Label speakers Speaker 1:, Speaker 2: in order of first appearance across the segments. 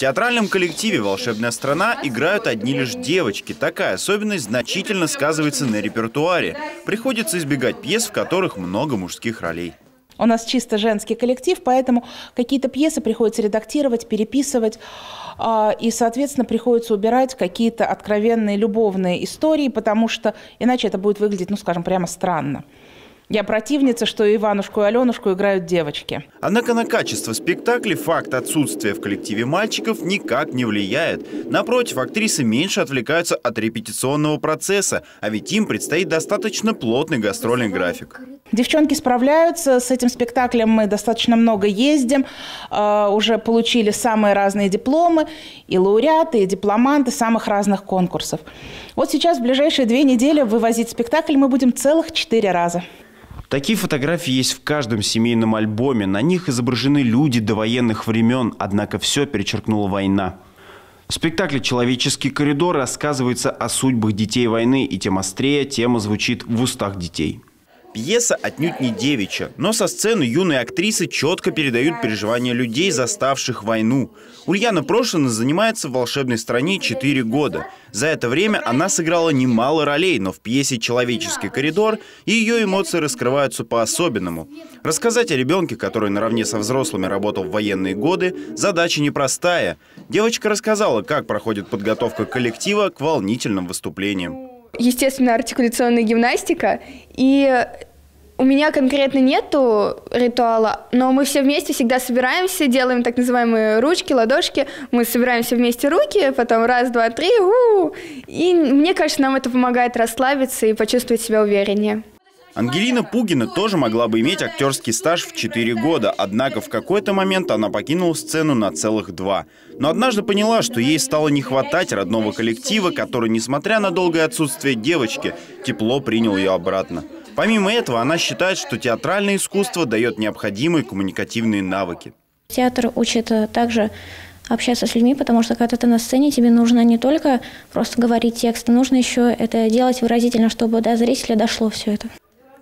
Speaker 1: театральном коллективе «Волшебная страна» играют одни лишь девочки. Такая особенность значительно сказывается на репертуаре. Приходится избегать пьес, в которых много мужских ролей.
Speaker 2: У нас чисто женский коллектив, поэтому какие-то пьесы приходится редактировать, переписывать. А, и, соответственно, приходится убирать какие-то откровенные любовные истории, потому что иначе это будет выглядеть, ну, скажем, прямо странно. Я противница, что Иванушку и Аленушку играют девочки.
Speaker 1: Однако на качество спектакля факт отсутствия в коллективе мальчиков никак не влияет. Напротив, актрисы меньше отвлекаются от репетиционного процесса, а ведь им предстоит достаточно плотный гастрольный график.
Speaker 2: Девчонки справляются с этим спектаклем. Мы достаточно много ездим, э, уже получили самые разные дипломы, и лауреаты, и дипломанты самых разных конкурсов. Вот сейчас в ближайшие две недели вывозить спектакль мы будем целых четыре раза.
Speaker 1: Такие фотографии есть в каждом семейном альбоме. На них изображены люди до военных времен, однако все перечеркнула война. В спектакле «Человеческий коридор» рассказывается о судьбах детей войны, и тем острее тема звучит в устах детей. Пьеса отнюдь не девичья, но со сцены юные актрисы четко передают переживания людей, заставших войну. Ульяна Прошина занимается в «Волшебной стране» 4 года. За это время она сыграла немало ролей, но в пьесе «Человеческий коридор» ее эмоции раскрываются по-особенному. Рассказать о ребенке, который наравне со взрослыми работал в военные годы, задача непростая. Девочка рассказала, как проходит подготовка коллектива к волнительным выступлениям
Speaker 3: естественно, артикуляционная гимнастика. И у меня конкретно нету ритуала, но мы все вместе всегда собираемся, делаем так называемые ручки, ладошки. Мы собираемся вместе руки, потом раз, два, три, у, -у. и мне кажется, нам это помогает расслабиться и почувствовать себя увереннее.
Speaker 1: Ангелина Пугина тоже могла бы иметь актерский стаж в 4 года, однако в какой-то момент она покинула сцену на целых два. Но однажды поняла, что ей стало не хватать родного коллектива, который, несмотря на долгое отсутствие девочки, тепло принял ее обратно. Помимо этого, она считает, что театральное искусство дает необходимые коммуникативные навыки.
Speaker 4: Театр учит также общаться с людьми, потому что когда ты на сцене, тебе нужно не только просто говорить текст, нужно еще это делать выразительно, чтобы до зрителя дошло все это.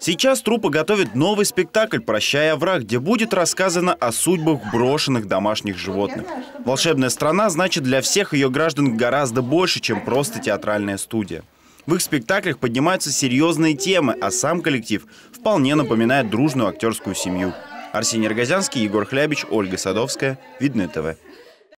Speaker 1: Сейчас труппа готовит новый спектакль «Прощая враг», где будет рассказано о судьбах брошенных домашних животных. «Волшебная страна» значит для всех ее граждан гораздо больше, чем просто театральная студия. В их спектаклях поднимаются серьезные темы, а сам коллектив вполне напоминает дружную актерскую семью. Арсений Рогозянский, Егор Хлябич, Ольга Садовская. Видное ТВ.